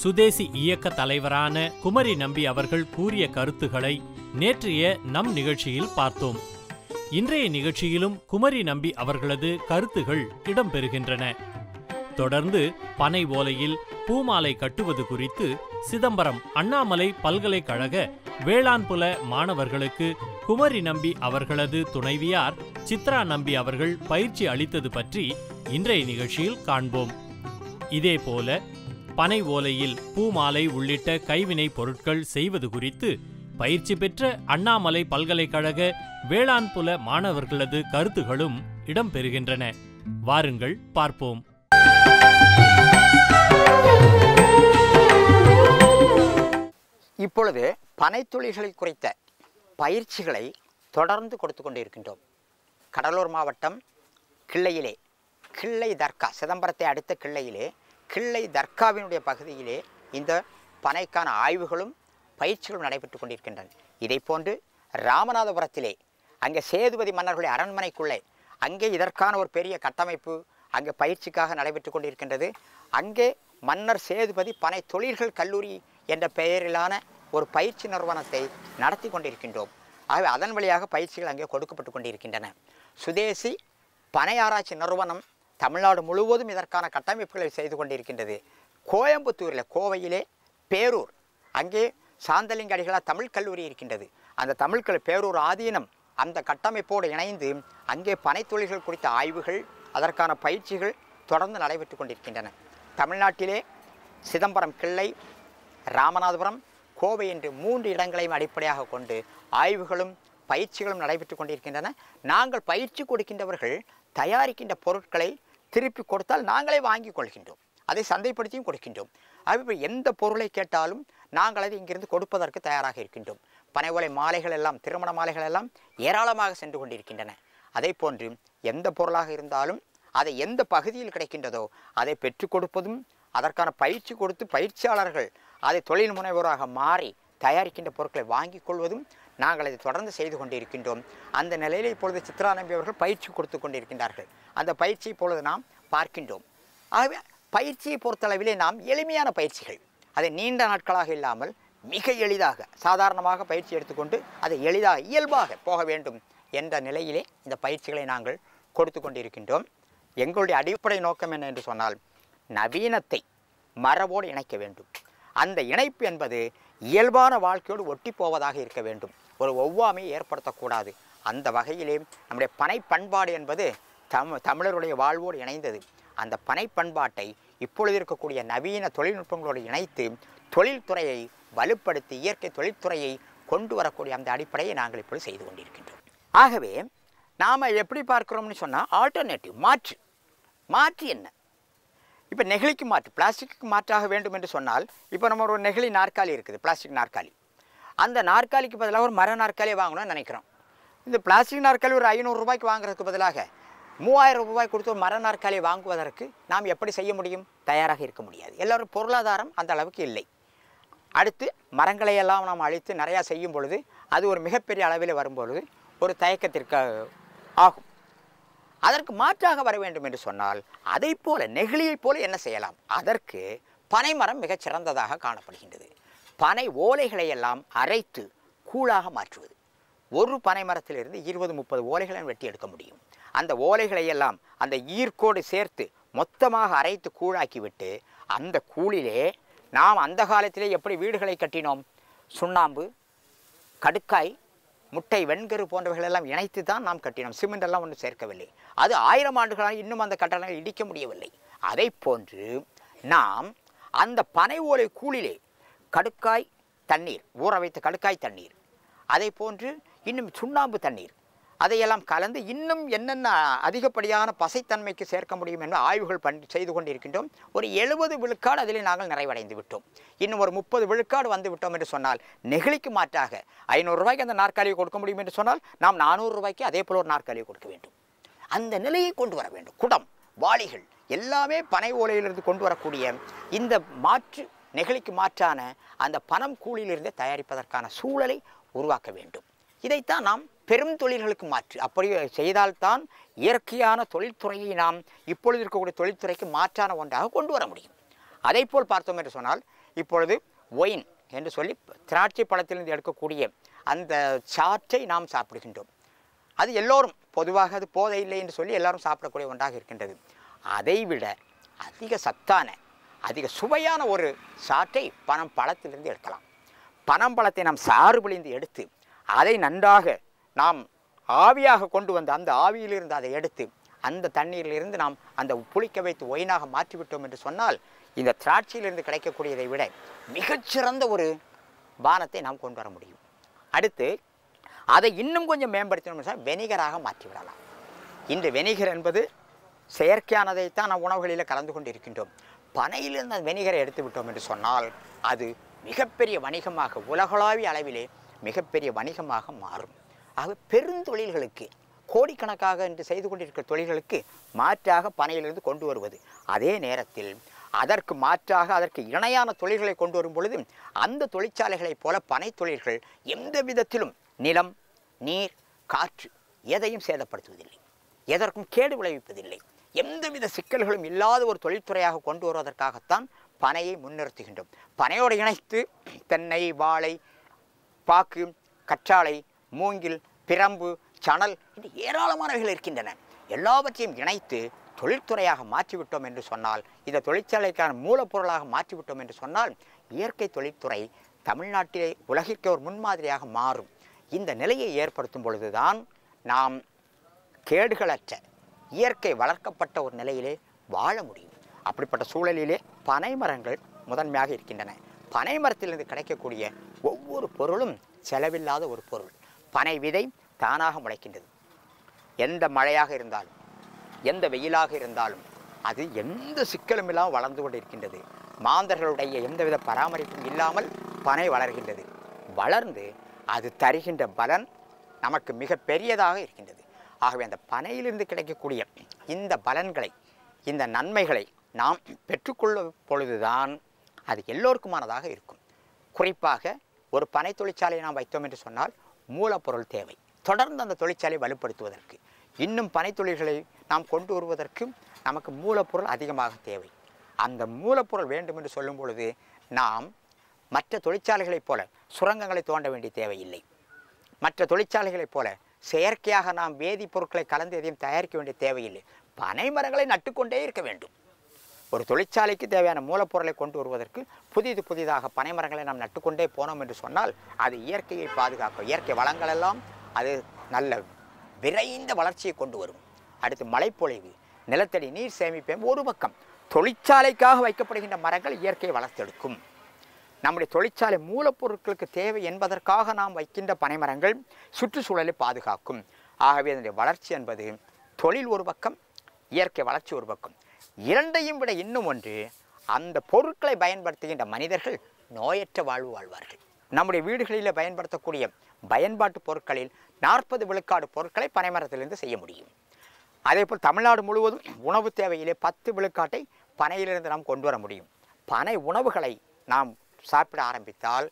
சுதேசி இயக்க தலைவரான குமரி நம்பி அவர்கள் கூறிய கருத்துக்களை நேற்றைய நம் நிகழ்ச்சியில் பார்த்தோம். இன்றைய நிகழ்ச்சியிலும் குமரி நம்பி அவர்களது கருத்துகள் இடம்பெறுகின்றன. தொடர்ந்து பனை ஓலையில் பூமாலை கட்டுவது குறித்து சிதம்பரம் அண்ணாமலை பல்கலைக்கழக வேளாண்புல மாணவர்களுக்கு குமரி நம்பி அவர்களது துணைவியார் சித்ரா நம்பி அவர்கள் பயிற்சி அளித்தது பற்றி இன்றைய நிகழ்ச்சியில் காண்போம். இதேபோல பனை ஓலையில் பூமாலை உள்ளிட்ட கைவினை பொருட்கள் செய்வது குறித்து பயிற்சி பெற்ற அண்ணாமலை பல்கலைக்கழக வேளாண்புல மாணவர்களது கருத்துகளும் இடம்பெறுகின்றன. வாருங்கள் பார்ப்போம். இப்பொழுது பனைத்தொழில்களை குறித்த பயிற்சிகளை தொடர்ந்து கொடுத்து கொண்டிருக்கின்றோம். கடலூர் மாவட்டம் கிள்ளையிலே கிள்ளை தர்கா சிதம்பரத்தை அடுத்த கிள்ளையிலே கிள்ளை தர்காவினுடைய பகுதியிலே இந்த பனைக்கான ஆய்வுகளும் பயிற்சிகளும் நடைபெற்று கொண்டிருக்கின்றன. இதை போன்று ராமநாதபுரத்திலே அங்கே சேதுபதி மன்னர்களுடைய அரண்மனைக்குள்ளே அங்கே இதற்கான ஒரு பெரிய கட்டமைப்பு அங்கே பயிற்சிக்காக நடைபெற்று கொண்டிருக்கின்றது. அங்கே மன்னர் சேதுபதி பனை தொழில்கள் கல்லூரி என்ற பெயரிலான ஒரு பயிற்சி நிறுவனத்தை நடத்தி கொண்டிருக்கின்றோம். ஆகவே அதன் வழியாக பயிற்சிகள் அங்கே கொடுக்கப்பட்டு கொண்டிருக்கின்றன. சுதேசி பனை ஆராய்ச்சி நிறுவனம் தமிழ்நாடு முழுவதும் இதற்கான கட்டமைப்புகளை செய்து கொண்டிருக்கின்றது. கோயம்புத்தூரில் கோவையிலே பேரூர் அங்கே சாந்தலிங்க அடிகளார் தமிழ் கல்லூரி இருக்கின்றது. அந்த தமிழ்கள் பேரூர் ஆதீனம் அந்த கட்டமைப்போடு இணைந்து அங்கே பனைத்தொழில்கள் குறித்த ஆய்வுகள் அதற்கான பயிற்சிகள் தொடர்ந்து நடைபெற்று கொண்டிருக்கின்றன. தமிழ்நாட்டிலே சிதம்பரம் கிள்ளை ராமநாதபுரம் கோவை என்று மூன்று இடங்களையும் அடிப்படையாக கொண்டு ஆய்வுகளும் பயிற்சிகளும் நடைபெற்று கொண்டிருக்கின்றன. நாங்கள் பயிற்சி கொடுக்கின்றவர்கள் தயாரிக்கின்ற பொருட்களை திருப்பி கொடுத்தால் நாங்களே வாங்கி கொள்கின்றோம். அதை சந்தைப்படுத்தியும் கொடுக்கின்றோம். ஆகவே எந்த பொருளை கேட்டாலும் நாங்கள் அதை இங்கிருந்து கொடுப்பதற்கு தயாராக இருக்கின்றோம். பனை ஓலை மாலைகள் எல்லாம் திருமண மாலைகள் எல்லாம் ஏராளமாக சென்று கொண்டிருக்கின்றன. அதே போன்று எந்த பொருளாக இருந்தாலும் அதை எந்த பகுதியில் கிடைக்கின்றதோ அதை பெற்றுக் கொடுப்பதும் அதற்கான பயிற்சி கொடுத்து பயிற்சியாளர்கள் அதை தொழில் முனைவோராக மாறி தயாரிக்கின்ற பொருட்களை வாங்கிக் கொள்வதும் நாங்கள் அதை தொடர்ந்து செய்து கொண்டிருக்கின்றோம். அந்த நிலையில் இப்பொழுது சித்ரா நம்பி அவர்கள் பயிற்சி கொடுத்து கொண்டிருக்கின்றார்கள். அந்த பயிற்சி இப்பொழுது நாம் பார்க்கின்றோம். ஆகவே பயிற்சியை பொறுத்தளவிலே நாம் எளிமையான பயிற்சிகள். அதை நீண்ட நாட்களாக இல்லாமல் மிக எளிதாக சாதாரணமாக பயிற்சி எடுத்துக்கொண்டு அதை எளிதாக இயல்பாக போக வேண்டும் என்ற நிலையிலே இந்த பயிற்சிகளை நாங்கள் கொடுத்து கொண்டிருக்கின்றோம். எங்களுடைய அடிப்படை நோக்கம் என்ன என்று சொன்னால் நவீனத்தை மரபோடு இணைக்க வேண்டும். அந்த இணைப்பு என்பது இயல்பான வாழ்க்கையோடு ஒட்டி போவதாக இருக்க வேண்டும். ஒரு ஒவ்வாமையை ஏற்படுத்தக்கூடாது. அந்த வகையிலே நம்முடைய பனை பண்பாடு என்பது தம் தமிழருடைய வாழ்வோடு இணைந்தது. அந்த பனை பண்பாட்டை இப்பொழுது இருக்கக்கூடிய நவீன தொழில்நுட்பங்களோடு இணைத்து தொழில்துறையை வலுப்படுத்தி இயற்கை தொழில்துறையை கொண்டு வரக்கூடிய அந்த அடிப்படையை நாங்கள் இப்பொழுது செய்து கொண்டிருக்கின்றோம். ஆகவே நாம் எப்படி பார்க்கிறோம்னு சொன்னால் ஆல்டர்னேட்டிவ் மாற்று. மாற்று என்ன? இப்போ நெகிழிக்கு மாற்று பிளாஸ்டிக்கு மாற்றாக வேண்டும் என்று சொன்னால் இப்போ நம்ம ஒரு நெகிழி நாற்காலி இருக்குது பிளாஸ்டிக் நாற்காலி. அந்த நாற்காலிக்கு பதிலாக ஒரு மர நாற்காலியை வாங்கணும்னு நினைக்கிறோம். இந்த பிளாஸ்டிக் நாற்காலி ஒரு ஐநூறுரூபாய்க்கு வாங்குறதுக்கு பதிலாக மூவாயிரம் ரூபாய் கொடுத்து ஒரு மர நாற்காலியை வாங்குவதற்கு நாம் எப்படி செய்ய முடியும்? தயாராக இருக்க முடியாது. எல்லோரும் பொருளாதாரம் அந்த அளவுக்கு இல்லை. அடுத்து மரங்களை எல்லாம் நாம் அழித்து நிறையா செய்யும் பொழுது அது ஒரு மிகப்பெரிய அளவில் வரும்பொழுது ஒரு தயக்கத்திற்கு ஆகும். அதற்கு மாற்றாக வர வேண்டும் என்று சொன்னால் அதை போல நெகிழியைப் போல என்ன செய்யலாம்? அதற்கு பனைமரம் மிகச் சிறந்ததாக காணப்படுகின்றது. பனை ஓலைகளை எல்லாம் அரைத்து கூழாக மாற்றுவது. ஒரு பனை மரத்திலிருந்து இருபது முப்பது ஓலைகளை வெட்டி எடுக்க முடியும். அந்த ஓலைகளை எல்லாம் அந்த ஈர்க்கோடு சேர்த்து மொத்தமாக அரைத்து கூழாக்கிவிட்டு அந்த கூழிலே நாம் அந்த காலத்திலே எப்படி வீடுகளை கட்டினோம்? சுண்ணாம்பு கடுக்காய் முட்டை வெண்கரு போன்றவைகளெல்லாம் இணைத்து தான் நாம் கட்டினோம். சிமெண்ட் எல்லாம் ஒன்றும் சேர்க்கவில்லை. அது ஆயிரம் ஆண்டுகளாக இன்னும் அந்த கட்டணங்கள் இடிக்க முடியவில்லை. அதை போன்று நாம் அந்த பனை ஓலை கூழிலே கடுக்காய் தண்ணீர் ஊற வைத்த கடுக்காய் தண்ணீர். அதை போன்று இன்னும் சுண்ணாம்பு தண்ணீர். அதையெல்லாம் கலந்து இன்னும் என்னென்ன அதிகப்படியான பசைத்தன்மைக்கு சேர்க்க முடியும் என்று ஆய்வுகள் பண் செய்து கொண்டிருக்கின்றோம். ஒரு எழுபது விழுக்காடு அதில் நாங்கள் நிறைவடைந்து விட்டோம். இன்னும் ஒரு முப்பது விழுக்காடு வந்து விட்டோம் என்று சொன்னால் நெகிழிக்கு மாற்றாக ஐநூறுரூவாய்க்கு அந்த நாற்காலியை கொடுக்க முடியும் என்று சொன்னால் நாம் நானூறுரூவாய்க்கு அதே போல் ஒரு நாற்காலியை கொடுக்க வேண்டும். அந்த நிலையை கொண்டு வர வேண்டும். குடம் வாளிகள் எல்லாமே பனை ஓலையிலிருந்து கொண்டு வரக்கூடிய இந்த மாற்று நெகிழிக்கு மாற்றான அந்த பணம் கூலியிலிருந்தே தயாரிப்பதற்கான சூழலை உருவாக்க வேண்டும். இதைத்தான் நாம் பெரும் தொழில்களுக்கு மாற்று அப்படி செய்தால்தான் இயற்கையான தொழில்துறையை நாம் இப்பொழுது இருக்கக்கூடிய தொழில்துறைக்கு மாற்றான ஒன்றாக கொண்டு வர முடியும். அதை போல் பார்த்தோம் என்று சொன்னால் இப்பொழுது ஒயின் என்று சொல்லி திராட்சை பழத்திலிருந்து எடுக்கக்கூடிய அந்த சாற்றை நாம் சாப்பிடுகின்றோம். அது எல்லோரும் பொதுவாக அது போதை இல்லை என்று சொல்லி எல்லாரும் சாப்பிடக்கூடிய ஒன்றாக இருக்கின்றது. அதைவிட அதிக சத்தான அதிக சுவையான ஒரு சாற்றை பனம் பழத்திலிருந்து எடுக்கலாம். பனம் பழத்தை நாம் சாறு பிழிந்து எடுத்து அதை நன்றாக நாம் ஆவியாக கொண்டு வந்து அந்த ஆவியிலிருந்து அதை எடுத்து அந்த தண்ணீரிலிருந்து நாம் அந்த புளிக்க வைத்து ஒயினாக மாற்றிவிட்டோம் என்று சொன்னால் இந்த திராட்சையிலிருந்து கிடைக்கக்கூடியதை விட மிகச்சிறந்த ஒரு பானத்தை நாம் கொண்டு வர முடியும். அடுத்து அதை இன்னும் கொஞ்சம் மேம்படுத்தணும் சொன்னால் வெனிகராக மாற்றிவிடலாம். இன்று வெனிகர் என்பது செயற்கையானதைத்தான் நாம் உணவுகளில் கலந்து கொண்டு இருக்கின்றோம். பனையிலிருந்து அந்த வெனிகரை எடுத்து விட்டோம் என்று சொன்னால் அது மிகப்பெரிய வணிகமாக உலகளாவிய அளவிலே மிகப்பெரிய வணிகமாக மாறும். ஆக பெருந்தொழில்களுக்கு கோடிக்கணக்காக என்று செய்து கொண்டிருக்கிற தொழில்களுக்கு மாற்றாக பனையிலிருந்து கொண்டு வருவது. அதே நேரத்தில் அதற்கு மாற்றாக அதற்கு இணையான தொழில்களை கொண்டு வரும் பொழுது அந்த தொழிற்சாலைகளைப் போல பனை தொழில்கள் எந்த விதத்திலும் நிலம் நீர் காற்று எதையும் சேதப்படுத்துவதில்லை. எதற்கும் கேடு விளைவிப்பதில்லை. எந்தவித சிக்கல்களும் இல்லாத ஒரு தொழில்துறையாக கொண்டு வருவதற்காகத்தான் பனையை முன்னிறுத்துகின்றோம். பனையோடு இணைத்து தென்னை வாழை பாக்கு கற்றாழை மூங்கில் பிரம்பு சணல் என்று ஏராளமானவைகள் இருக்கின்றன. எல்லாவற்றையும் இணைத்து தொழில்துறையாக மாற்றிவிட்டோம் என்று சொன்னால் இந்த தொழிற்சாலைக்கான மூலப்பொருளாக மாற்றிவிட்டோம் என்று சொன்னால் இயற்கை தொழில்துறை தமிழ்நாட்டிலே உலகிற்கு ஒரு முன்மாதிரியாக மாறும். இந்த நிலையை ஏற்படுத்தும் பொழுதுதான் நாம் கேடுகளற்ற இயற்கை வளர்க்கப்பட்ட ஒரு நிலையிலே வாழ முடியும். அப்படிப்பட்ட சூழலிலே பனை மரங்கள் முதன்மையாக இருக்கின்றன. பனை மரத்திலிருந்து கிடைக்கக்கூடிய ஒவ்வொரு பொருளும் செலவில்லாத ஒரு பொருள். பனை விதை தானாக முளைக்கின்றது. எந்த மழையாக இருந்தாலும் எந்த வெயிலாக இருந்தாலும் அது எந்த சிக்கலும் இல்லாமல் வளர்ந்து கொண்டு இருக்கின்றது மாந்தர்களுடைய எந்தவித பராமரிப்பும் இல்லாமல் பனை வளர்கின்றது. வளர்ந்து அது தருகின்ற பலன் நமக்கு மிக பெரியதாக இருக்கின்றது. ஆகவே அந்த பனையிலிருந்து கிடைக்கக்கூடிய இந்த பலன்களை இந்த நன்மைகளை நாம் பெற்றுக்கொள்ளும் பொழுதுதான் அது எல்லோருக்குமானதாக இருக்கும். குறிப்பாக ஒரு பனை தொழிற்சாலையை நாம் வைத்தோம் என்று சொன்னால் மூலப்பொருள் தேவை. தொடர்ந்து அந்த தொழிற்சாலையை வலுப்படுத்துவதற்கு இன்னும் பனை தொழில்களை நாம் கொண்டு வருவதற்கு நமக்கு மூலப்பொருள் அதிகமாக தேவை. அந்த மூலப்பொருள் வேண்டும் என்று சொல்லும் பொழுது நாம் மற்ற தொழிற்சாலைகளைப் போல சுரங்கங்களை தோண்ட வேண்டிய தேவையில்லை. மற்ற தொழிற்சாலைகளைப் போல செயற்கையாக நாம் வேதிப்பொருட்களை கலந்து எதையும் தயாரிக்க வேண்டிய தேவையில்லை. பனை மரங்களை நட்டுக்கொண்டே இருக்க வேண்டும். ஒரு தொழிற்சாலைக்கு தேவையான மூலப்பொருளை கொண்டு வருவதற்கு புதிது புதிதாக பனை மரங்களை நாம் நட்டுக்கொண்டே போனோம் என்று சொன்னால் அது இயற்கையை பாதுகாக்கும். இயற்கை வளங்கள் எல்லாம் அது நல்ல விரைந்த வளர்ச்சியை கொண்டு வரும். அடுத்து மழைப்பொழிவு நிலத்தடி நீர் சேமிப்பேன் ஒரு பக்கம். தொழிற்சாலைக்காக வைக்கப்படுகின்ற மரங்கள் இயற்கையை வளர்த்தெடுக்கும். நம்முடைய தொழிற்சாலை மூலப்பொருட்களுக்கு தேவை என்பதற்காக நாம் வைக்கின்ற பனைமரங்கள் சுற்றுச்சூழலை பாதுகாக்கும். ஆகவே அதனுடைய வளர்ச்சி என்பது தொழில் ஒரு பக்கம் இயற்கை வளர்ச்சி ஒரு பக்கம். இரண்டையும் விட இன்னும் ஒன்று அந்த பொருட்களை பயன்படுத்துகின்ற மனிதர்கள் நோயற்ற வாழ்வு வாழ்வார்கள். நம்முடைய வீடுகளில் பயன்படுத்தக்கூடிய பயன்பாட்டு பொருட்களில் நாற்பது விழுக்காடு பொருட்களை பனைமரத்திலிருந்து செய்ய முடியும். அதேபோல் தமிழ்நாடு முழுவதும் உணவு தேவையிலே பத்து விழுக்காட்டை பனையிலிருந்து நாம் கொண்டு வர முடியும். பனை உணவுகளை நாம் சாப்பிட ஆரம்பித்தால்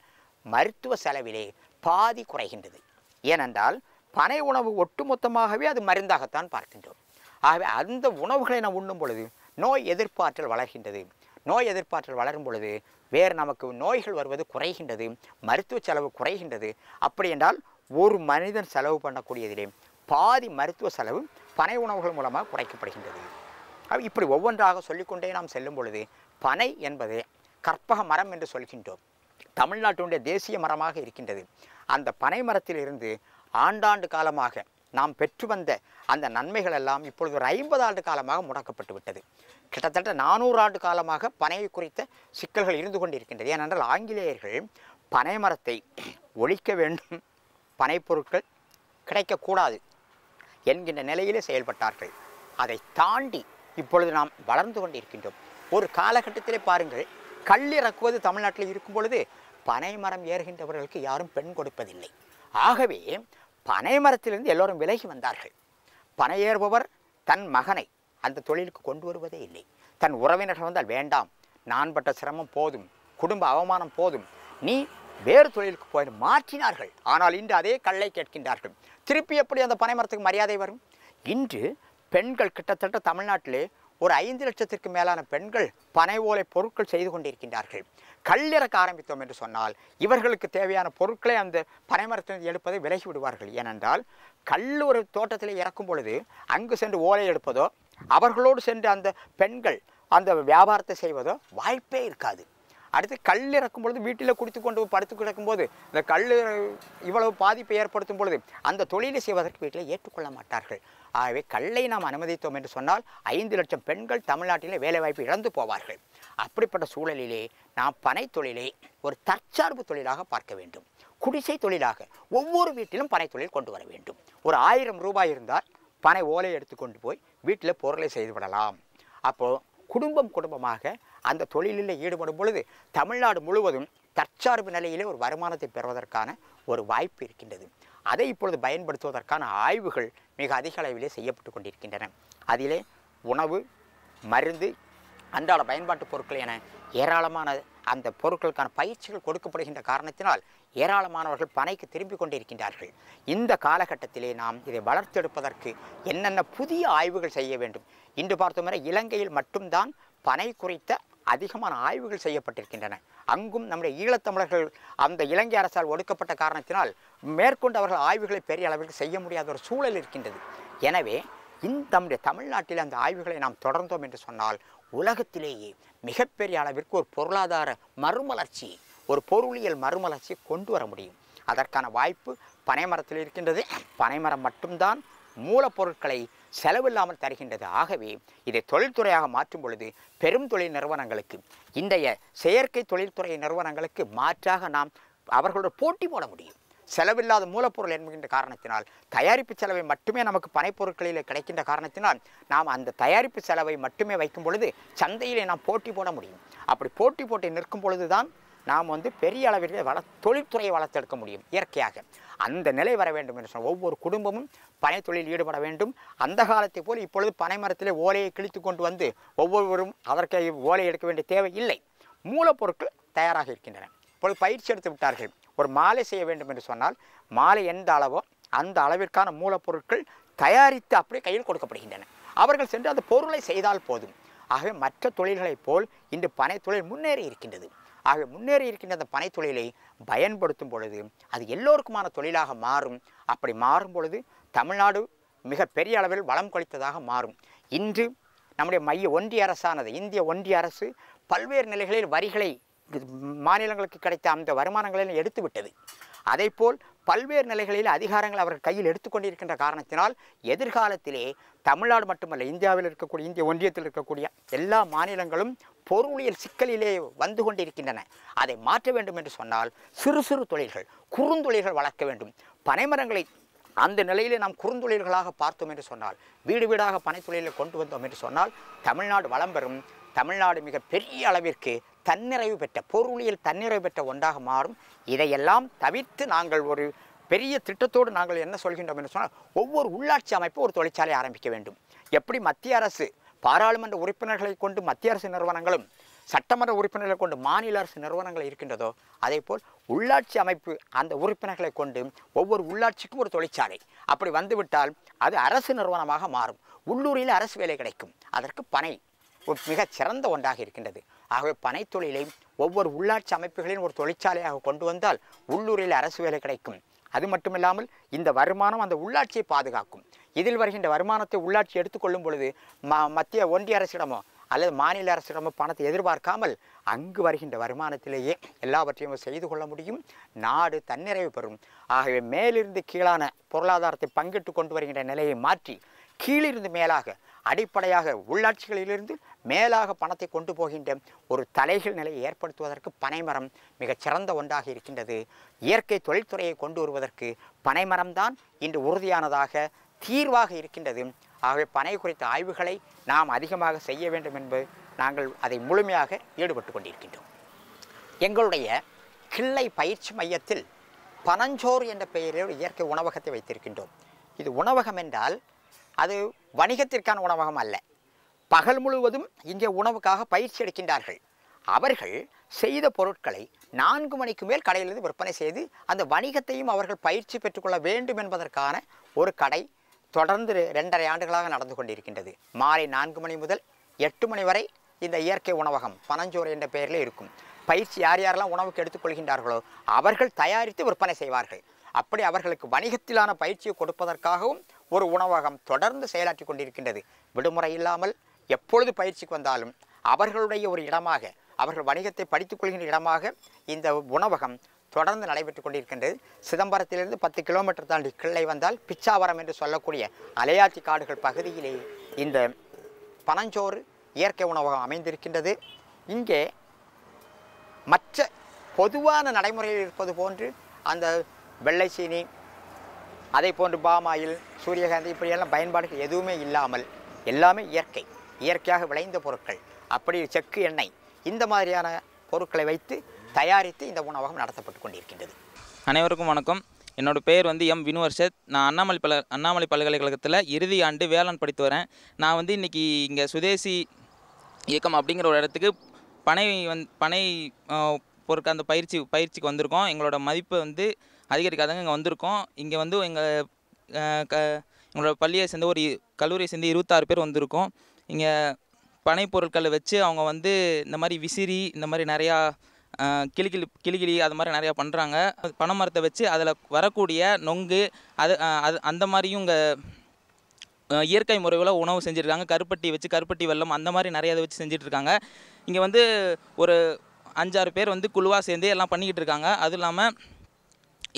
மருத்துவ செலவிலே பாதி குறைகின்றது. ஏனென்றால் பனை உணவு ஒட்டுமொத்தமாகவே அது மருந்தாகத்தான் பார்க்கின்றோம். ஆகவே அந்த உணவுகளை நாம் உண்ணும் பொழுது நோய் எதிர்ப்பாற்றல் வளர்கின்றது. நோய் எதிர்ப்பாற்றல் வளரும் பொழுது வேறு நமக்கு நோய்கள் வருவது குறைகின்றது மருத்துவ செலவு குறைகின்றது. அப்படி என்றால் ஒரு மனிதன் செலவு பண்ணக்கூடியதிலே பாதி மருத்துவ செலவு பனை உணவுகள் மூலமாக குறைக்கப்படுகின்றது. இப்படி ஒவ்வொன்றாக சொல்லிக்கொண்டே நாம் செல்லும் பொழுது பனை என்பது கற்பக மரம் என்று சொல்கின்றோம். தமிழ்நாட்டினுடைய தேசிய மரமாக இருக்கின்றது. அந்த பனை மரத்திலிருந்து ஆண்டாண்டு காலமாக நாம் பெற்று வந்த அந்த நன்மைகள் எல்லாம் இப்பொழுது ஒரு ஐம்பது ஆண்டு காலமாக முடக்கப்பட்டு விட்டது. கிட்டத்தட்ட நானூறு ஆண்டு காலமாக பனை குறித்த சிக்கல்கள் இருந்து கொண்டிருக்கின்றது. ஏனென்றால் ஆங்கிலேயர்கள் பனை மரத்தை ஒழிக்க வேண்டும். பனை பொருட்கள் கிடைக்கக்கூடாது என்கின்ற நிலையிலே செயல்பட்டார்கள். அதை தாண்டி இப்பொழுது நாம் வளர்ந்து கொண்டிருக்கின்றோம். ஒரு காலகட்டத்திலே பாருங்கள் கல் இறக்குவது தமிழ்நாட்டில் இருக்கும் பொழுது பனை மரம் ஏறுகின்றவர்களுக்கு யாரும் பெண் கொடுப்பதில்லை. ஆகவே பனை மரத்திலிருந்து எல்லோரும் விலகி வந்தார்கள். பனை ஏறுபவர் தன் மகனை அந்த தொழிலுக்கு கொண்டு வருவதே இல்லை. தன் உறவினர்கள் வந்தால் வேண்டாம் நான் பட்ட சிரமம் போதும் குடும்ப அவமானம் போதும் நீ வேறு தொழிலுக்கு போய் மாற்றினார்கள். ஆனால் இன்று அதே கல்லை கேட்கின்றார்கள். திருப்பி எப்படி அந்த பனை மரத்துக்கு மரியாதை வரும்? இன்று பெண்கள் கிட்டத்தட்ட தமிழ்நாட்டிலே ஒரு ஐந்து லட்சத்திற்கு மேலான பெண்கள் பனை ஓலை பொருட்கள் செய்து கொண்டிருக்கின்றார்கள். கல்லிறக்க ஆரம்பித்தோம் என்று சொன்னால் இவர்களுக்கு தேவையான பொருட்களை அந்த பனைமரத்திலிருந்து எடுப்பதை விலகி விடுவார்கள் ஏனென்றால் கல் ஒரு தோட்டத்தில் இறக்கும் பொழுது அங்கு சென்று ஓலை எடுப்பதோ அவர்களோடு சென்று அந்த பெண்கள் அந்த வியாபாரத்தை செய்வதோ வாய்ப்பே இருக்காது. அடுத்து கல் இறக்கும் பொழுது வீட்டில் குடித்து கொண்டு படுத்து கிடக்கும்போது இந்த கல் இவ்வளவு பாதிப்பை ஏற்படுத்தும் பொழுது அந்த தொழிலை செய்வதற்கு வீட்டில் ஏற்றுக்கொள்ள மாட்டார்கள். ஆகவே கல்லை நாம் அனுமதித்தோம் என்று சொன்னால் ஐந்து லட்சம் பெண்கள் தமிழ்நாட்டிலே வேலைவாய்ப்பு இழந்து போவார்கள். அப்படிப்பட்ட சூழலிலே நாம் பனை தொழிலை ஒரு தற்சார்பு தொழிலாக பார்க்க வேண்டும். குடிசை தொழிலாக ஒவ்வொரு வீட்டிலும் பனை தொழில் கொண்டு வர வேண்டும். ஒரு ஆயிரம் ரூபாய் இருந்தால் பனை ஓலை எடுத்துக்கொண்டு போய் வீட்டில் பொருளை செய்து விடலாம். அப்போது குடும்பம் குடும்பமாக அந்த தொழிலில் ஈடுபடும் பொழுது தமிழ்நாடு முழுவதும் தற்சார்பு நிலையிலே ஒரு வருமானத்தை பெறுவதற்கான ஒரு வாய்ப்பு இருக்கின்றது. அதை இப்பொழுது பயன்படுத்துவதற்கான ஆய்வுகள் மிக அதிக அளவிலே செய்யப்பட்டு கொண்டிருக்கின்றன. அதிலே உணவு மருந்து அன்றாட பயன்பாட்டு பொருட்கள் என ஏராளமான அந்த பொருட்களுக்கான பயிற்சிகள் கொடுக்கப்படுகின்ற காரணத்தினால் ஏராளமானவர்கள் பனைக்கு திரும்பி கொண்டிருக்கின்றார்கள். இந்த காலகட்டத்திலே நாம் இதை வளர்த்தெடுப்பதற்கு என்னென்ன புதிய ஆய்வுகள் செய்ய வேண்டும்? இன்று பார்த்தோம்னா வரை இலங்கையில் மட்டும்தான் பனை குறித்த அதிகமான ஆய்வுகள் செய்யப்பட்டிருக்கின்றன. அங்கும் நம்முடைய ஈழத்தமிழர்கள் அந்த இலங்கை அரசால் ஒடுக்கப்பட்ட காரணத்தினால் மேற்கொண்டு அவர்கள் ஆய்வுகளை பெரிய அளவிற்கு செய்ய முடியாத ஒரு சூழல் இருக்கின்றது. எனவே இந்த நம்முடைய தமிழ்நாட்டில் அந்த ஆய்வுகளை நாம் தொடர்ந்தோம் என்று சொன்னால் உலகத்திலேயே மிகப்பெரிய அளவிற்கு ஒரு பொருளாதார மறுமலர்ச்சி ஒரு பொருளியல் மறுமலர்ச்சியை கொண்டு வர முடியும். அதற்கான வாய்ப்பு பனைமரத்தில் இருக்கின்றது. பனைமரம் மட்டும்தான் மூலப்பொருட்களை செலவில்லாமல் தருகின்றது. ஆகவே இதை தொழில்துறையாக மாற்றும் பொழுது பெரும் தொழில் நிறுவனங்களுக்கு இன்றைய செயற்கை தொழில்துறை நிறுவனங்களுக்கு மாற்றாக நாம் அவர்களோட போட்டி போட முடியும். செலவில்லாத மூலப்பொருள் என்கின்ற காரணத்தினால் தயாரிப்பு செலவை மட்டுமே நமக்கு பனைப்பொருட்களில் கிடைக்கின்ற காரணத்தினால் நாம் அந்த தயாரிப்பு செலவை மட்டுமே வைக்கும் பொழுது சந்தையிலே நாம் போட்டி போட முடியும். அப்படி போட்டி போட்டு நிற்கும் பொழுது தான் நாம் வந்து பெரிய அளவிற்கு வள தொழில்துறையை வளர்த்தெடுக்க முடியும் இயற்கையாக. அந்த நிலை வர வேண்டும் என்று சொன்னால் ஒவ்வொரு குடும்பமும் பனை தொழில் ஈடுபட வேண்டும். அந்த காலத்தை போல் இப்பொழுது பனை மரத்திலே ஓலையை கிழித்து கொண்டு வந்து ஒவ்வொருவரும் அதற்கு ஓலை எடுக்க வேண்டிய தேவை இல்லை. மூலப்பொருட்கள் தயாராக இருக்கின்றன. இப்பொழுது பயிற்சி எடுத்து விட்டார்கள். ஒரு மாலை செய்ய வேண்டும் என்று சொன்னால் மாலை எந்த அளவோ அந்த அளவிற்கான மூலப்பொருட்கள் தயாரித்து அப்படியே கையில் கொடுக்கப்படுகின்றன. அவர்கள் சென்று அந்த பொருளை செய்தால் போதும். ஆகவே மற்ற தொழில்களைப் போல் இன்று பனை தொழில் முன்னேறி இருக்கின்றது. ஆக முன்னேறி இருக்கின்ற அந்த பனை தொழிலை பயன்படுத்தும் பொழுது அது எல்லோருக்குமான தொழிலாக மாறும். அப்படி மாறும் பொழுது தமிழ்நாடு மிக பெரிய அளவில் வளம் கொளித்ததாக மாறும். இன்று நம்முடைய மைய ஒன்றிய அரசானது இந்திய ஒன்றிய அரசு பல்வேறு நிலைகளில் வரிகளை மாநிலங்களுக்கு கிடைத்த அந்த வருமானங்களையும் எடுத்துவிட்டது. அதேபோல் அதைப்போல் பல்வேறு நிலைகளில் அதிகாரங்கள் அவர்கள் கையில் எடுத்துக்கொண்டிருக்கின்ற காரணத்தினால் எதிர்காலத்திலே தமிழ்நாடு மட்டுமல்ல இந்தியாவில் இருக்கக்கூடிய இந்திய ஒன்றியத்தில் இருக்கக்கூடிய எல்லா மாநிலங்களும் பொருளியல் சிக்கலிலே வந்து கொண்டிருக்கின்றன. அதை மாற்ற வேண்டும் என்று சொன்னால் சிறு சிறு தொழில்கள் குறுந்தொழில்கள் வளர்க்க வேண்டும். பனைமரங்களை அந்த நிலையிலே நாம் குறுந்தொழில்களாக பார்த்தோம் என்று சொன்னால் வீடு வீடாக பனைத்தொழிலை கொண்டு வந்தோம் என்று சொன்னால் தமிழ்நாடு வளம் பெறும் தமிழ்நாடு மிக பெரிய அளவிற்கு தன்னிறைவு பெற்ற பொருளியல் தன்னிறைவு பெற்ற ஒன்றாக மாறும். இதையெல்லாம் தவிர்த்து நாங்கள் ஒரு பெரிய திட்டத்தோடு நாங்கள் என்ன சொல்கின்றோம் என்று சொன்னால் ஒவ்வொரு உள்ளாட்சி அமைப்பு ஒரு தொழிற்சாலை ஆரம்பிக்க வேண்டும். எப்படி மத்திய அரசு பாராளுமன்ற உறுப்பினர்களை கொண்டு மத்திய அரசு நிறுவனங்களும் சட்டமன்ற உறுப்பினர்களை கொண்டு மாநில அரசு நிறுவனங்கள் இருக்கின்றதோ அதே போல் உள்ளாட்சி அமைப்பு அந்த உறுப்பினர்களை கொண்டு ஒவ்வொரு உள்ளாட்சிக்கும் ஒரு தொழிற்சாலை. அப்படி வந்துவிட்டால் அது அரசு நிறுவனமாக மாறும். உள்ளூரில் அரசு வேலை கிடைக்கும். அதற்கு பனை ஒரு மிகச்சிறந்த ஒன்றாக இருக்கின்றது. ஆகவே பனைத் தொழிலை ஒவ்வொரு உள்ளாட்சி அமைப்புகளின் ஒரு தொழிற்சாலையாக கொண்டு வந்தால் உள்ளூரில் அரசு வேலை கிடைக்கும். அது மட்டுமில்லாமல் இந்த வருமானம் அந்த உள்ளாட்சியை பாதுகாக்கும். இதில் வருகின்ற வருமானத்தை உள்ளாட்சி எடுத்துக்கொள்ளும் பொழுது ம மத்திய ஒன்றிய அரசிடமோ அல்லது மாநில அரசிடமோ பணத்தை எதிர்பார்க்காமல் அங்கு வருகின்ற வருமானத்திலேயே எல்லாவற்றையும் செய்து கொள்ள முடியும். நாடு தன்னிறைவு பெறும். ஆகவே மேலிருந்து கீழான பொருளாதாரத்தை பங்கிட்டு கொண்டு வருகின்ற நிலையை மாற்றி கீழிருந்து மேலாக அடிப்படையாக உள்ளாட்சிகளிலிருந்து மேலாக பணத்தை கொண்டு போகின்ற ஒரு தலைகள் நிலையை ஏற்படுத்துவதற்கு பனைமரம் மிகச் சிறந்த ஒன்றாக இருக்கின்றது. இயற்கை தொழில்துறையை கொண்டு வருவதற்கு பனைமரம்தான் இன்று உறுதியானதாக தீர்வாக இருக்கின்றது. ஆகவே பனை குறித்த ஆய்வுகளை நாம் அதிகமாக செய்ய வேண்டும் என்பது நாங்கள் அதை முழுமையாக ஈடுபட்டு கொண்டிருக்கின்றோம். எங்களுடைய கிள்ளை பயிற்சி மையத்தில் பனஞ்சோறு என்ற பெயரில் இயற்கை உணவகத்தை வைத்திருக்கின்றோம். இது உணவகம் என்றால் அது வணிகத்திற்கான உணவகம் அல்ல. பகல் முழுவதும் இங்கே உணவுக்காக பயிற்சி எடுக்கின்றார்கள். அவர்கள் செய்த பொருட்களை நான்கு மணிக்கு மேல் கடையிலிருந்து விற்பனை செய்து அந்த வணிகத்தையும் அவர்கள் பயிற்சி பெற்றுக்கொள்ள வேண்டும் என்பதற்கான ஒரு கடை தொடர்ந்து ரெண்டரை ஆண்டுகளாக நடந்து கொண்டிருக்கின்றது. மாலை நான்கு மணி முதல் எட்டு மணி வரை இந்த இயற்கை உணவகம் பனஞ்சோறு என்ற பெயரில் இருக்கும். பயிற்சி யார் யாரெல்லாம் உணவுக்கு எடுத்துக்கொள்கின்றார்களோ அவர்கள் தயாரித்து விற்பனை செய்வார்கள். அப்படி அவர்களுக்கு வணிகத்திலான பயிற்சியை கொடுப்பதற்காகவும் ஒரு உணவகம் தொடர்ந்து செயலாற்றி கொண்டிருக்கின்றது. விடுமுறை இல்லாமல் எப்பொழுது பயிற்சிக்கு வந்தாலும் அவர்களுடைய ஒரு இடமாக அவர்கள் வணிகத்தை படித்துக் கொள்கின்ற இடமாக இந்த உணவகம் தொடர்ந்து நடைபெற்று கொண்டிருக்கின்றது. சிதம்பரத்திலிருந்து பத்து கிலோமீட்டர் தாண்டி கிள்ளை வந்தால் பிச்சாவரம் என்று சொல்லக்கூடிய அலையாத்தி காடுகள் பகுதியிலே இந்த பனஞ்சோறு இயற்கை உணவகம் அமைந்திருக்கின்றது. இங்கே மற்ற பொதுவான நடைமுறையில் இருப்பது போன்று அந்த வெள்ளை சீனி அதை போன்று பாமாயில் சூரியகாந்தி இப்படியெல்லாம் பயன்பாடுகள் எதுவுமே இல்லாமல் எல்லாமே இயற்கை இயற்கையாக விளைந்த பொருட்கள். அப்படி செக்கு எண்ணெய் இந்த மாதிரியான பொருட்களை வைத்து தயாரித்து இந்த உணவகம் நடத்தப்பட்டு கொண்டிருக்கின்றது. அனைவருக்கும் வணக்கம். என்னோடய பேர் வந்து எம் வினுவர்ஷத். நான் அண்ணாமலை பல அண்ணாமலை பல்கலைக்கழகத்தில் இறுதி ஆண்டு வேளாண் படித்து வரேன். நான் வந்து இன்றைக்கி இங்கே சுதேசி இயக்கம் அப்படிங்கிற ஒரு இடத்துக்கு பனை வந் பனை பொருட்கள் அந்த பயிற்சி பயிற்சிக்கு வந்திருக்கோம். எங்களோட மதிப்பை வந்து அதிகரிக்காதங்க இங்கே வந்திருக்கோம். இங்கே வந்து எங்கள் க எங்களோட பள்ளியை சேர்ந்து ஒரு இ- கல்லூரியை சேர்ந்து இருபத்தாறு பேர் வந்திருக்கோம். இங்கே பனை பொருட்களை வச்சு அவங்க வந்து இந்த மாதிரி விசிறி இந்த மாதிரி நிறையா கிளிகிளி கிளிகிளி அது மாதிரி நிறையா பண்ணுறாங்க பனை மரத்தை வச்சு அதில் வரக்கூடிய நொங்கு அது அது அந்த மாதிரியும் இங்கே இயற்கை முறையில் உணவு செஞ்சுருக்காங்க. கருப்பட்டி வச்சு கருப்பட்டி வெல்லம் அந்த மாதிரி நிறைய இதை வச்சு செஞ்சிட்ருக்காங்க. இங்கே வந்து ஒரு அஞ்சாறு பேர் வந்து குழுவாக சேர்ந்து எல்லாம் பண்ணிக்கிட்டு இருக்காங்க. அதுவும் இல்லாமல்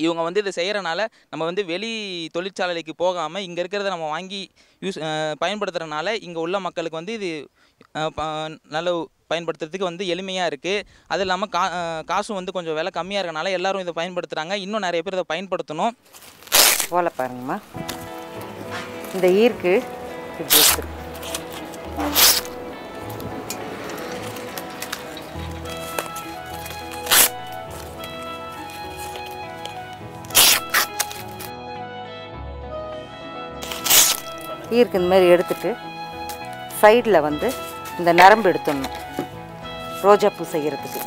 இவங்க வந்து இதை செய்கிறனால நம்ம வந்து வெளி தொழிற்சாலைக்கு போகாமல் இங்கே இருக்கிறத நம்ம வாங்கி யூஸ் பயன்படுத்துகிறனால இங்கே உள்ள மக்களுக்கு வந்து இது நல்ல பயன்படுத்துறதுக்கு வந்து எளிமையாக இருக்குது அது இல்லாமல் கா காசும் வந்து கொஞ்சம் விலை கம்மியாக இருக்கனால எல்லோரும் இதை பயன்படுத்துகிறாங்க இன்னும் நிறைய பேர் இதை பயன்படுத்தணும். போல பாருங்கம்மா. இந்த ஈர்க்கு ஈர்க்கு இந்த மாதிரி எடுத்துட்டு சைடில் வந்து இந்த நரம்பு எடுத்துடணும். ரோஜாப்பூ செய்கிறதுக்கு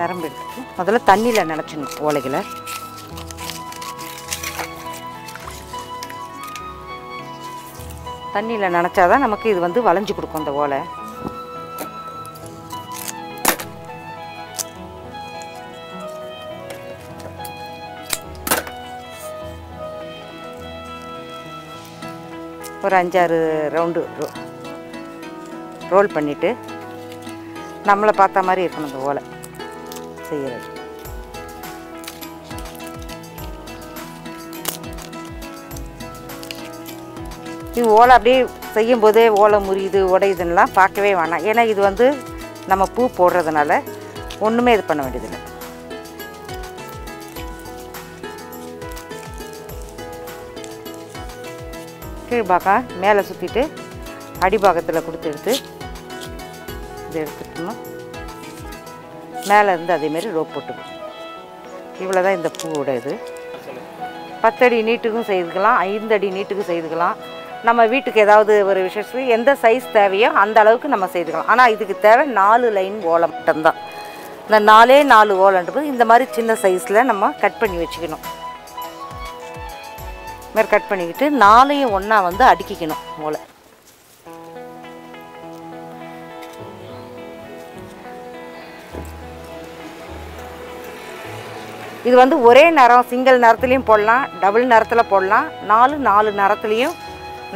நரம்பு எடுத்துட்டு முதல்ல தண்ணியில் நினச்சிடணும் ஓலைகளை. தண்ணியில் நினச்சாதான் நமக்கு இது வந்து வளைஞ்சு கொடுக்கும் அந்த ஓலை. ஒரு அஞ்சாறு ரவுண்டு ரோல் பண்ணிவிட்டு நம்மளை பார்த்த மாதிரி இருக்கணும் இந்த ஓலை செய்கிறது இது ஓலை அப்படியே செய்யும் போதே ஓலை முறியுது உடையுதுன்னெலாம் பார்க்கவே வேணாம். ஏன்னா இது வந்து நம்ம பூ போடுறதுனால ஒன்றுமே இது பண்ண வேண்டியதில்லை. கீழ்பாக்கம் மேலே சுற்றிட்டு அடிபாகத்தில் கொடுத்து எடுத்து இதை எடுத்துக்கணும். மேலே இருந்து அதேமாரி ரோப் போட்டுக்கணும். இவ்வளோ தான் இந்த பூவோட இது. பத்தடி நீட்டுக்கும் செய்துக்கலாம் ஐந்து அடி நீட்டுக்கும் செய்துக்கலாம். நம்ம வீட்டுக்கு ஏதாவது ஒரு விசேஷத்துக்கு எந்த சைஸ் தேவையோ அந்த அளவுக்கு நம்ம செய்துக்கலாம். ஆனால் இதுக்கு தேவை நாலு லைன் ஓலம் மட்டும்தான். இந்த நாலே நாலு ஓலன்றது இந்த மாதிரி சின்ன சைஸில் நம்ம கட் பண்ணி வச்சுக்கணும். மாதிரி கட் பண்ணிக்கிட்டு நாலையும் ஒன்றா வந்து அடுக்கிக்கணும் ஓலை இது வந்து ஒரே நிறம் சிங்கிள் நிறத்துலையும் போடலாம் டபுள் நிறத்தில் போடலாம். நாலு நாலு நிறத்துலையும்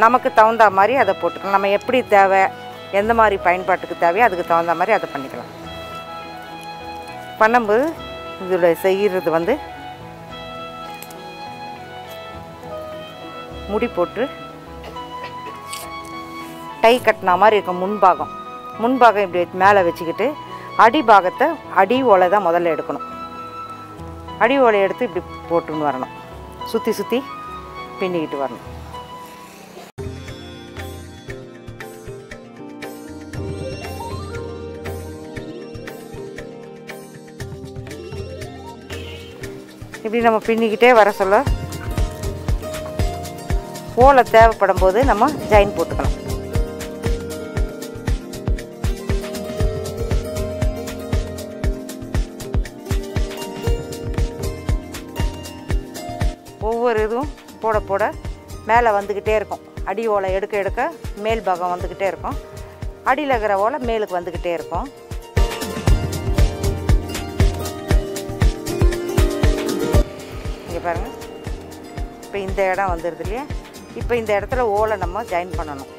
நமக்கு தகுந்த மாதிரி அதை போட்டுக்கலாம். நம்ம எப்படி தேவை எந்த மாதிரி பயன்பாட்டுக்கு தேவையோ அதுக்கு தகுந்த மாதிரி அதை பண்ணிக்கலாம். பண்ணும்போது இதோட செய்கிறது வந்து முடி போட்டு டை கட்டின மாதிரி இருக்கும் முன்பாகம் முன்பாகம் இப்படி மேலே வச்சுக்கிட்டு அடிபாகத்தை அடி ஓலை தான் முதல்ல எடுக்கணும். அடி ஓலை எடுத்து இப்படி போட்டுன்னு வரணும். சுற்றி சுற்றி பின்னிக்கிட்டு வரணும். இப்படி நம்ம பின்னிக்கிட்டே வர சொல்ல ஓலை தேவைப்படும் போது நம்ம ஜாயின் போட்டுக்கலாம். ஒவ்வொரு இதுவும் போட போட மேலே வந்துக்கிட்டே இருக்கும். அடி ஓலை எடுக்க எடுக்க மேல் பாகம் வந்துக்கிட்டே இருக்கும். அடியில் இருக்கிற ஓலை மேலுக்கு வந்துக்கிட்டே இருக்கும். இங்கே பாருங்கள் இப்போ இந்த இடம் வந்துடுது இல்லையா? இப்போ இந்த இடத்துல ஓலை நம்ம ஜாயின் பண்ணணும்.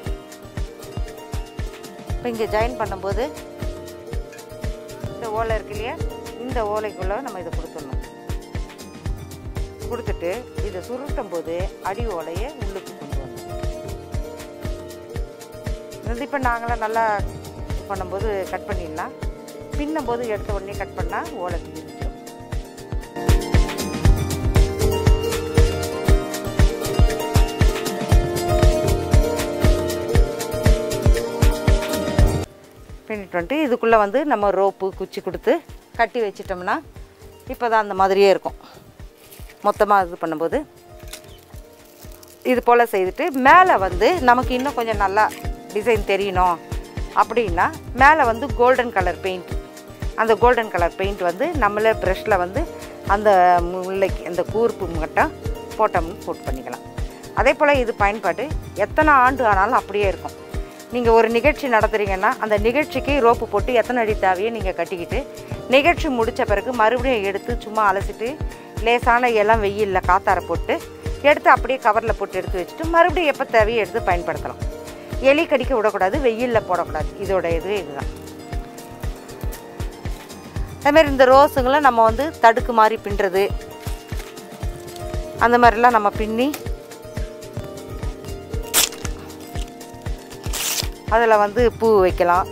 இப்போ இங்கே ஜாயின் பண்ணும்போது இந்த ஓலை இருக்கு இல்லையா? இந்த ஓலைக்குள்ளே நம்ம இதை கொடுத்துடணும். கொடுத்துட்டு இதை சுருட்டும் போது அடி ஓலையை உள்ளுக்கு கொண்டு வரணும். இது இப்போ நாங்களாம் நல்லா பண்ணும்போது கட் பண்ணிடலாம். பின்னும்போது எடுத்த உடனே கட் பண்ணால் ஓலை எடுத்துகிட்டு வந்துட்டு இதுக்குள்ளே வந்து நம்ம ரோப்பு குச்சி கொடுத்து கட்டி வச்சிட்டோம்னா இப்போ தான் அந்த மாதிரியே இருக்கும். மொத்தமாக இது பண்ணும்போது இது போல் செய்துட்டு மேலே வந்து நமக்கு இன்னும் கொஞ்சம் நல்லா டிசைன் தெரியணும் அப்படின்னா மேலே வந்து கோல்டன் கலர் பெயிண்ட் அந்த கோல்டன் கலர் பெயிண்ட் வந்து நம்மளே ப்ரெஷ்ஷில் வந்து அந்த முல்லைக்கு அந்த கூர்ப்பு மட்டும் போட்டோம்னு போட்டு பண்ணிக்கலாம். அதே போல் இது பயன்பாடு எத்தனை ஆண்டு ஆனாலும் அப்படியே இருக்கும். நீங்கள் ஒரு நிகழ்ச்சி நடத்துகிறீங்கன்னா அந்த நிகழ்ச்சிக்கு ரோப்பு போட்டு எத்தனை அடி தேவையோ நீங்கள் கட்டிக்கிட்டு நிகழ்ச்சி முடித்த பிறகு மறுபடியும் எடுத்து சும்மா அலசிட்டு லேசான எல்லாம் வெயிலில் காத்தார போட்டு எடுத்து அப்படியே கவரில் போட்டு எடுத்து வச்சுட்டு மறுபடியும் எப்போ தேவையோ எடுத்து பயன்படுத்தலாம். எலி கடிக்க விடக்கூடாது வெயிலில் போடக்கூடாது. இதோட இது இதுதான். அதுமாரி இந்த ரோஸுங்களை நம்ம வந்து தடுக்கு மாதிரி பின்னுறது. அந்த மாதிரிலாம் நம்ம பின்னி அதில் வந்து பூ வைக்கலாம்.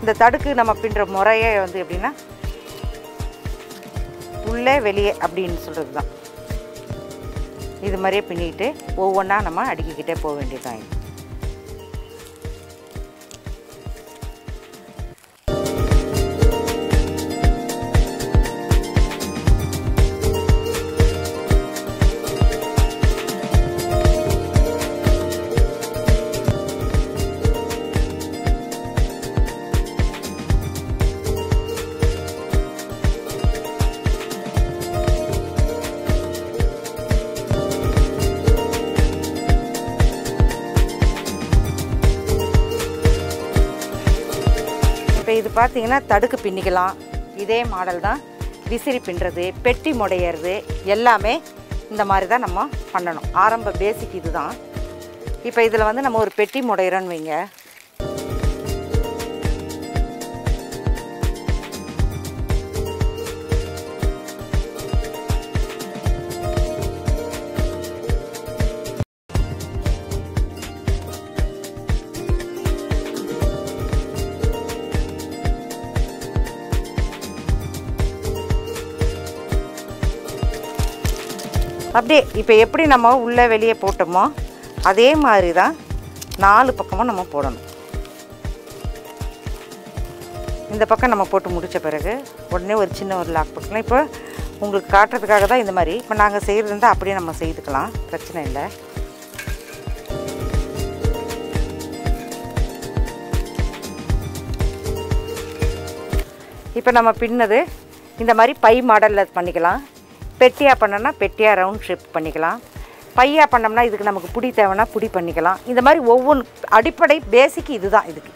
இந்த தடுக்கு நம்ம பின்னுற முறையே வந்து எப்படின்னா உள்ளே வெளியே அப்படின்னு சொல்கிறது தான் இது மாதிரியே பின்னிக்கிட்டு ஒவ்வொன்றா நம்ம அடுக்கிக்கிட்டே போக வேண்டியதுதான் பார்த்தீங்கன்னா தடுக்கு பின்னிக்கலாம். இதே மாடல் தான் விசிறி பின்னுறது பெட்டி முடையிறது எல்லாமே இந்த மாதிரி தான் நம்ம பண்ணணும். ஆரம்ப பேசிக் இது தான் இப்போ இதில் வந்து நம்ம ஒரு பெட்டி முடையிறோன்னு வைங்க. அப்படியே இப்போ எப்படி நம்ம உள்ளே வெளியே போட்டோமோ அதே மாதிரி தான் நாலு பக்கமும் நம்ம போடணும். இந்த பக்கம் நம்ம போட்டு முடித்த பிறகு உடனே ஒரு சின்ன ஒரு லாக் போட்டுக்கலாம் இப்போ உங்களுக்கு காட்டுறதுக்காக தான் இந்த மாதிரி. இப்போ நாங்கள் செய்கிறது இருந்தால் அப்படியே நம்ம செய்துக்கலாம். பிரச்சனை இல்லை. இப்போ நம்ம பின்னது இந்த மாதிரி பை மாடலில் பண்ணிக்கலாம். பெட்டியாக பண்ணோன்னா பெட்டியாக ரவுண்ட் ஷேப் பண்ணிக்கலாம். பையாக பண்ணோம்னா இதுக்கு நமக்கு பிடி தேவைன்னா பிடி பண்ணிக்கலாம். இந்த மாதிரி ஒவ்வொன்று அடிப்படை பேசிக் இதுதான் இதுக்கு.